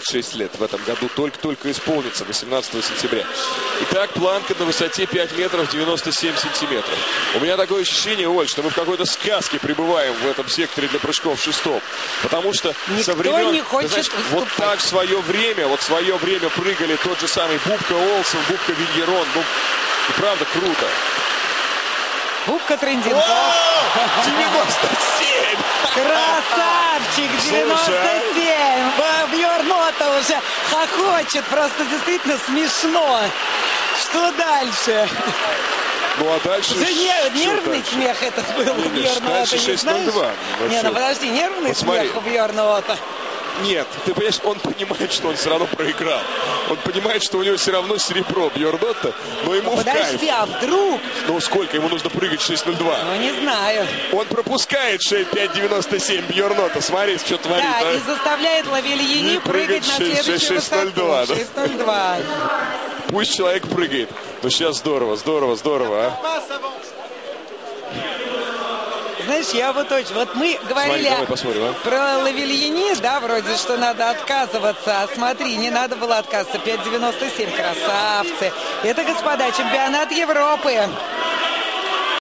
26 лет в этом году. Только-только исполнится 18 сентября. Итак, планка на высоте 5 метров 97 сантиметров. У меня такое ощущение, Оль, что мы в какой-то сказке пребываем в этом секторе для прыжков шестом. Потому что Никто со времен... не хочет знаешь, вот так в свое время, вот в свое время прыгали тот же самый Бубка Олсен, Бубка Вильерон. Ну, и правда круто. Бубка Трендинков. Вау! 97! Красавчик, Слушай, 97. Бьернота уже хохочет, просто действительно смешно. Что дальше? Ну а дальше... Уже не- нервный дальше? смех этот был у Не, Бьернота, дальше не знаешь? 6:02. Ну, Не, ну подожди, нервный Вот смотри. смех у Бьернота. Нет, ты понимаешь, он понимает, что он все равно проиграл. Он понимает, что у него все равно серебро Бьернотта, но ему в Подожди, а вдруг? Ну сколько? Ему нужно прыгать 6.02. Ну, не знаю. Он пропускает 5.97 Бьернота. Смотри, что творит. Да, а. и заставляет Лавельини прыгать прыгать на шесть- следующую шесть- высоту. 6:02, да? 6.02. Пусть человек прыгает. Ну сейчас здорово, здорово, здорово, а. Знаешь, я вот очень... Вот мы говорили Смотри, посмотрим, а. про Лавельини, да, вроде, что надо отказываться. А смотри, не надо было отказываться. 5.97, красавцы. Это, господа, чемпионат Европы.